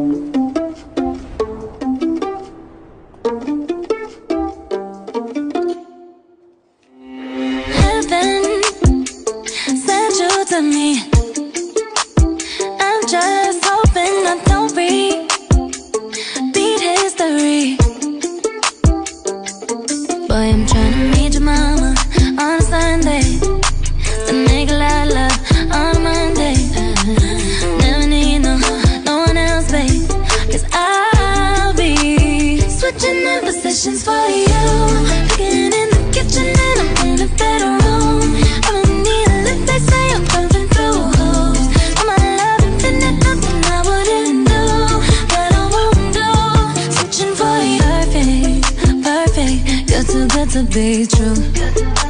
Boy, I'm trying to meet switching up positions for you. Cooking in the kitchen and I'm in the bedroom. I don't need a lift, they say I'm coming through holes. For my love infinite, nothing I wouldn't do. That I won't do. Switching for you, perfect, perfect. You're too good to be true.